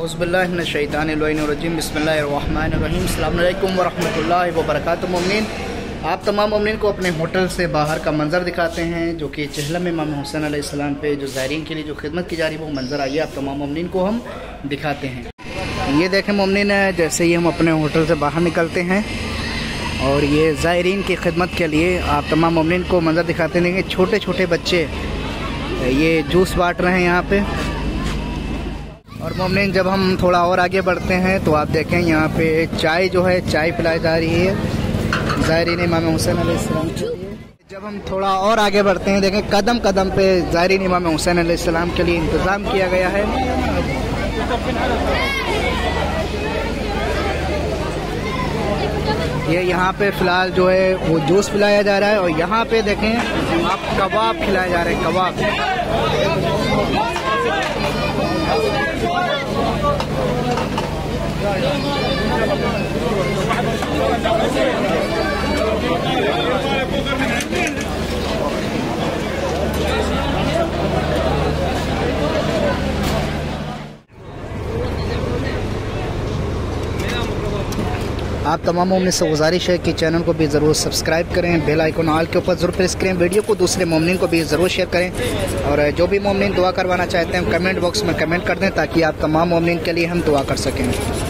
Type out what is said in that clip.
उज़बिल्लिनशैतानरजीम बसमीम अल्लाम वरहमल वबरक ममिन आप तमाम ममिन को अपने होटल से बाहर का मंज़र दिखाते हैं, जो कि चहलम इमाम हुसैन आसमाम पे जो ज़ायरीन के लिए जो खिदमत की जा रही है, वो मंज़र आइए, आप तमाम ममिन को हम दिखाते हैं। ये देखें ममिन, जैसे ही हम अपने होटल से बाहर निकलते हैं, और ये ज़ायरीन की खिदमत के लिए आप तमाम ममिन को मंज़र दिखाते हैं। छोटे छोटे बच्चे, ये जूस बांट रहे हैं यहाँ पे। और मोमिन जब हम थोड़ा और आगे बढ़ते हैं तो आप देखें यहाँ पे चाय जो है, चाय पिलाई जा रही है। ज़ायरीन इमाम हुसैन आसमाम जब हम थोड़ा और आगे बढ़ते हैं, देखें कदम कदम पे ज़ायरीन इमाम हुसैन आसमाम के लिए इंतज़ाम किया गया है। ये यहाँ पे फ़िलहाल जो है, वो जूस पिलाया जा रहा है और यहाँ पे देखें, आप कबाब खिलाए जा रहे हैं, कबाब। आप तमाम उम्मीद से गुजारिश है कि चैनल को भी ज़रूर सब्सक्राइब करें, बेल आइकन ऑल के ऊपर ज़रूर प्रेस करें, वीडियो को दूसरे मोमिन को भी ज़रूर शेयर करें और जो भी मोमिन दुआ करवाना चाहते हैं कमेंट बॉक्स में कमेंट कर दें ताकि आप तमाम मोमिन के लिए हम दुआ कर सकें।